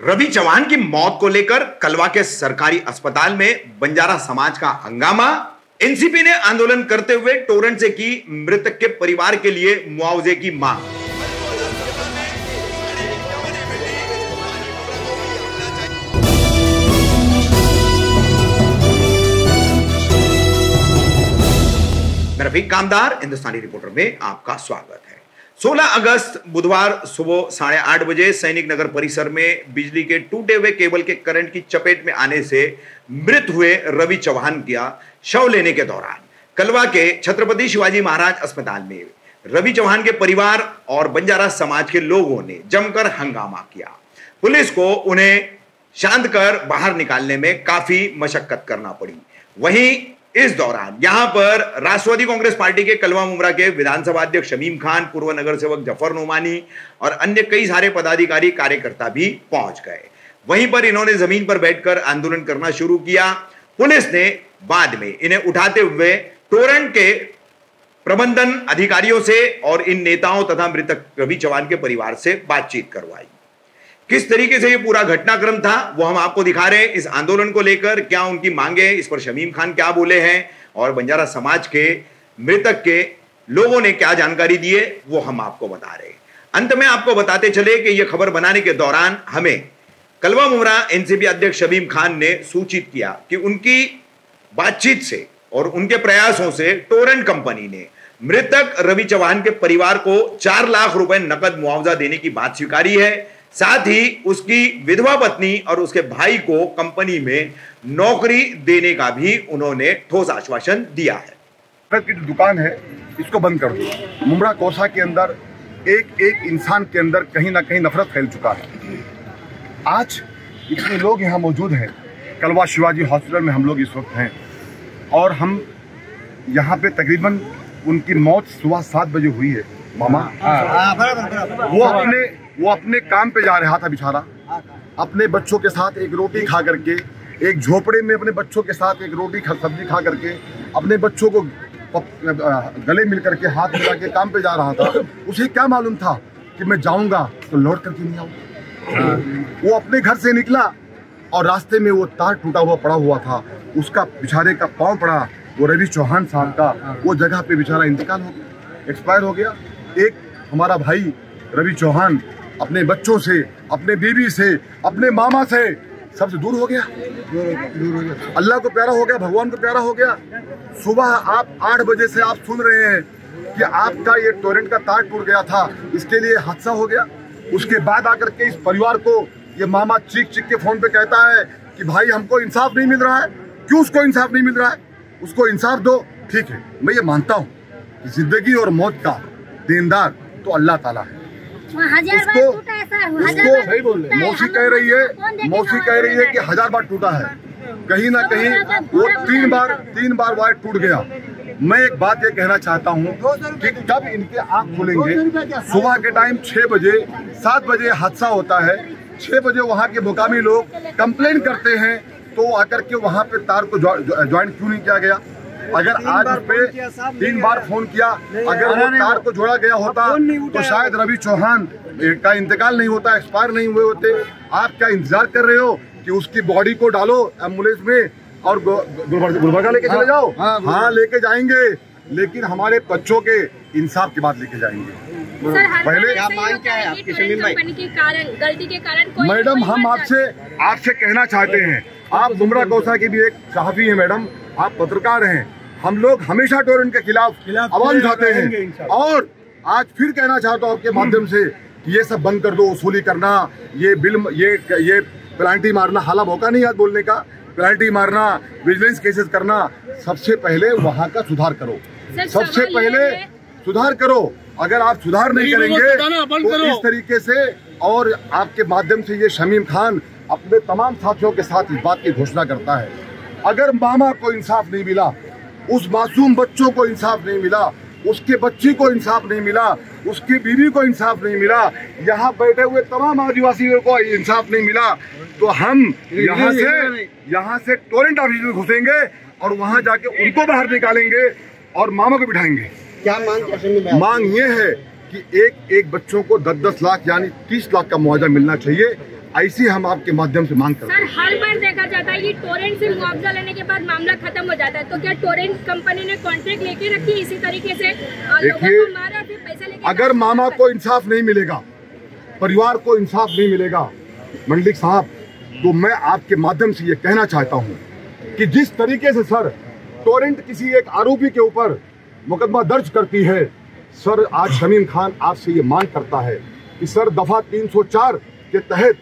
रवि चौहान की मौत को लेकर कलवा के सरकारी अस्पताल में बंजारा समाज का हंगामा। एनसीपी ने आंदोलन करते हुए टोरेंट से की मृतक के परिवार के लिए मुआवजे की मांग। मैं रफीक कामदार, हिंदुस्तानी रिपोर्टर में आपका स्वागत। 16 अगस्त बुधवार सुबह साढ़े आठ बजे सैनिक नगर परिसर में बिजली के टूटे हुए केबल के करंट की चपेट में आने से मृत हुए रवि चौहान किया शव लेने के दौरान। कलवा के छत्रपति शिवाजी महाराज अस्पताल में रवि चौहान के परिवार और बंजारा समाज के लोगों ने जमकर हंगामा किया। पुलिस को उन्हें शांत कर बाहर निकालने में काफ़ी मशक्कत करना पड़ी। वहीं इस दौरान यहाँ पर राष्ट्रवादी कांग्रेस पार्टी के कलवा मुमरा के विधानसभा अध्यक्ष शमीम खान, पूर्व नगर सेवक ज़फ़र नोमानी और अन्य कई सारे पदाधिकारी कार्यकर्ता भी पहुँच गए। वहीं पर इन्होंने ज़मीन पर बैठकर आंदोलन करना शुरू किया। पुलिस ने बाद में इन्हें उठाते हुए टोरेंट के प्रबंधन अधिकारियों से और इन नेताओं तथा मृतक रवि चौहान के परिवार से बातचीत करवाई। किस तरीके से ये पूरा घटनाक्रम था, वो हम आपको दिखा रहे हैं। इस आंदोलन को लेकर क्या उनकी मांगे, इस पर शमीम खान क्या बोले हैं, और बंजारा समाज के मृतक के लोगों ने क्या जानकारी दी है, वो हम आपको बता रहे हैं। अंत में आपको बताते चले कि यह खबर बनाने के दौरान हमें कलवा मुमरा एनसीपी अध्यक्ष शमीम खान ने सूचित किया कि उनकी बातचीत से और उनके प्रयासों से टोरेंट कंपनी ने मृतक रवि चौहान के परिवार को चार लाख रुपए नकद मुआवजा देने की बात स्वीकारी है। साथ ही उसकी विधवा पत्नी और उसके भाई को कंपनी में नौकरी देने का भी उन्होंने ठोस आश्वासन दिया है। की जो दुकान है इसको बंद कर दो। मुमरा कोसा के अंदर एक एक इंसान के अंदर कहीं ना कहीं नफरत फैल चुका है। आज इतने लोग यहाँ मौजूद हैं। कलवा शिवाजी हॉस्पिटल में हम लोग इस वक्त हैं। और हम यहाँ पे तकरीबन उनकी मौत सुबह सात बजे हुई है। मामा आ, आ, आ, वो अपने वो अपने काम पे जा रहा था बेचारा। अपने बच्चों के साथ एक रोटी खा करके एक झोपड़े में अपने बच्चों के साथ एक रोटी खा सब्ज़ी खा करके अपने बच्चों को गले मिल करके हाथ मिला के काम पे जा रहा था। उसे क्या मालूम था कि मैं जाऊँगा तो लौट करके नहीं आऊँगा। वो अपने घर से निकला और रास्ते में वो तार टूटा हुआ पड़ा हुआ था। उसका बेचारे का पाँव पड़ा वो रवि चौहान साहब का वो जगह पे बेचारा इंतकाल हो गया एक्सपायर हो गया। एक हमारा भाई रवि चौहान अपने बच्चों से, अपने बीवी से, अपने मामा से सबसे दूर हो गया दूर हो गया। अल्लाह को प्यारा हो गया, भगवान को प्यारा हो गया। सुबह आप आठ बजे से आप सुन रहे हैं कि आपका ये टोरेंट का तार टूट गया था, इसके लिए हादसा हो गया। उसके बाद आकर के इस परिवार को ये मामा चीख चीख के फ़ोन पे कहता है कि भाई, हमको इंसाफ नहीं मिल रहा है। क्यों उसको इंसाफ नहीं मिल रहा है? उसको इंसाफ दो। ठीक है, मैं ये मानता हूँ ज़िंदगी और मौत का देनदार तो अल्लाह ताला है। उसको उसको मौसी कह रही है मौसी कह रही है कि हज़ार बार टूटा है। कहीं ना कहीं वो तीन बार तीन बार वायर टूट गया। मैं एक बात ये कहना चाहता हूँ कि कब इनके आँख खुलेंगे? सुबह के टाइम छह बजे सात बजे हादसा होता है। छह बजे वहाँ के मुकामी लोग कंप्लेन करते हैं तो आकर के वहाँ पे तार को ज्वाइन क्यों नहीं किया गया? अगर आज पे तीन बार फ़ोन किया अगर वो तार को जोड़ा गया होता तो शायद रवि चौहान का इंतकाल नहीं होता एक्सपायर नहीं हुए होते। आप क्या इंतज़ार कर रहे हो कि उसकी बॉडी को डालो एंबुलेंस में और गुलबर्गा लेके चले जाओ? हाँ, हाँ लेके जाएँगे। लेकिन हमारे बच्चों के इंसाफ की बात लेके जाएँगे। पहले क्या मांग क्या है आपकी के कारण गलती के कारण मैडम हम आपसे आपसे कहना चाहते हैं। आप दुमरा गौसा की भी एक सहाफी है मैडम। आप पत्रकार हैं। हम लोग हमेशा टोरेंट के खिलाफ आवाज़ उठाते हैं। और आज फिर कहना चाहता हूँ आपके माध्यम से ये सब बंद कर दो वसूली करना ये बिल ये ये प्लांटी मारना हाला मौका नहीं आज बोलने का। प्लांटी मारना विजिलेंस केसेस करना सबसे पहले वहाँ का सुधार करो। सबसे पहले सुधार करो। अगर आप सुधार नहीं करेंगे तो इस तरीके से और आपके माध्यम से ये शमीम खान अपने तमाम साथियों के साथ इस बात की घोषणा करता है। अगर मामा को इंसाफ नहीं मिला उस मासूम बच्चों को इंसाफ नहीं मिला उसके बच्ची को इंसाफ नहीं मिला उसकी बीवी को इंसाफ नहीं मिला यहाँ बैठे हुए तमाम आदिवासियों को इंसाफ नहीं मिला। तो हम यहाँ से यहाँ से टोरेंट ऑफ़िस में घुसेंगे और वहाँ जाके उनको बाहर निकालेंगे और मामा को बिठाएँगे। क्या मांग मांग ये है कि एक एक बच्चों को दस दस लाख यानी तीस लाख का मुआवजा मिलना चाहिए। ऐसी हम आपके माध्यम से मांग करते सर हैं। हर बार देखा जाता है कि टोरेंट से मुआवजा लेने के बाद मामला खत्म हो जाता है। तो क्या टोरेंट कंपनी ने कॉन्ट्रैक्ट लेके रखी इसी तरीके से? देखिए, को मारा फिर पैसे लेके अगर मामा को इंसाफ नहीं मिलेगा परिवार को इंसाफ नहीं मिलेगा मंडलिक साहब तो मैं आपके माध्यम से ये कहना चाहता हूँ कि जिस तरीके से सर टोरेंट किसी एक आरोपी के ऊपर मुकदमा दर्ज करती है सर आज शमीम खान आपसे ये मांग करता है कि सर दफ़ा 304 के तहत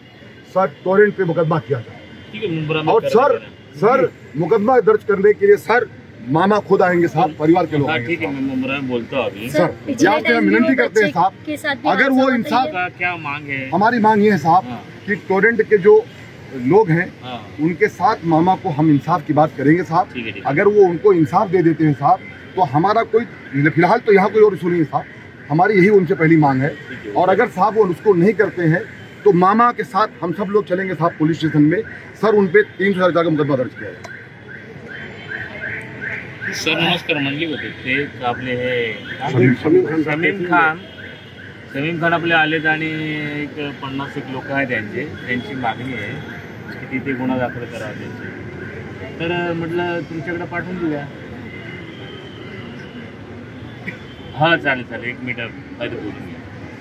सर टोरेंट पे मुकदमा किया है में और सर सर मुकदमा दर्ज करने के लिए सर मामा खुद आएँगे साहब परिवार के लोग हाँ आएँगे ठीक है मैं बोलता अभी। सर आपसे हम विनंती करते हैं साहब अगर वो इंसाफ क्या मांग है? हमारी मांग ये है साहब हाँ। कि टोरेंट के जो लोग हैं हाँ। उनके साथ मामा को हम इंसाफ की बात करेंगे साहब। ठीक है ठीक है। अगर वो उनको इंसाफ दे देते हैं साहब तो हमारा कोई फ़िलहाल तो यहाँ कोई और इशू नहीं है साहब। हमारी यही उनसे पहली मांग है। और अगर साहब वो उसको नहीं करते हैं तो मामा के साथ हम सब लोग चलेंगे साहब पुलिस स्टेशन में। सर उन पे तीन सौ हजार का मुकदमा दर्ज किया जाए सर नमस्कार म्हणली होते ते आपले हे समीम- समीम खान. समीम खान। समीम खान आपले आलेत आणि एक पन्नास एक लोक आहेत त्यांचे त्यांची मागणी आहे की तिथे गुन्हा दाखल करावा त्यांचे। तर म्हटलं तुमच्याकडे पाठवून देऊया। हा चालेल चालेल. एक मिनिट. बोलून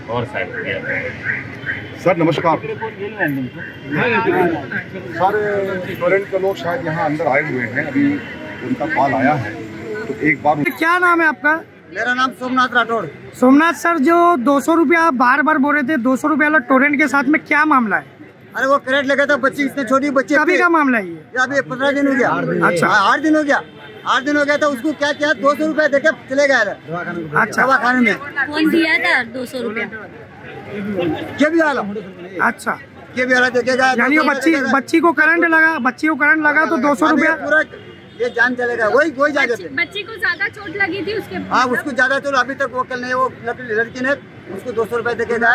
या. सर नमस्कार। सर टोरेंट के लोग शायद यहाँ अंदर आए हुए हैं अभी उनका कॉल आया है। तो एक बार क्या नाम है आपका? मेरा नाम सोमनाथ राठौड़ सोमनाथ सर जो दो सौ रुपया बार बार बोल रहे थे दो सौ रुपया वाला टोरेंट के साथ में क्या मामला है? अरे वो करेंट लगा था बच्ची इतने छोटी बच्ची कभी का मामला है ये? ये अभी पंद्रह दिन हो गया। अच्छा। हाँ, आठ दिन हो गया। आठ दिन हो गया था उसको क्या किया? दो सौ रूपया देके चले गए अच्छा। दवा खाने में। कौन दिया था दो सौ रुपया। के भी आला। अच्छा। के भी आला देखे गया यानी बच्ची बच्ची को करंट लगा बच्ची को करंट लगा तो दो सौ रूपया पूरा ये जान चलेगा वही वही जाके बच्ची, बच्ची को ज़्यादा चोट लगी थी उसके हाँ उसको ज़्यादा चोट अभी तक वो कल नहीं वो लड़की ने उसको दो सौ रूपया देखेगा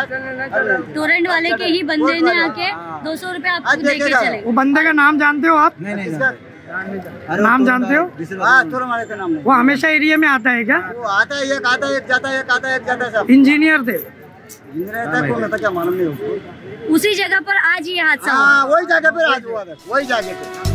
टोरेंट वाले के ही बंदे ने आके हाँ। दो सौ रुपया आपको देखेगा। वो बंदे का नाम जानते हो आप? इसका नाम जानते हो? हाँ थोड़ा मारे का नाम वो हमेशा एरिया में आता है क्या? वो आता है एक आता है एक जाता है एक आता है एक जाता है इंजीनियर थे। इंजीनियर था क्या मालूम नहीं उसी जगह पर आज ये हादसा हाँ वही जगह पर आज हुआ था वही जगह पे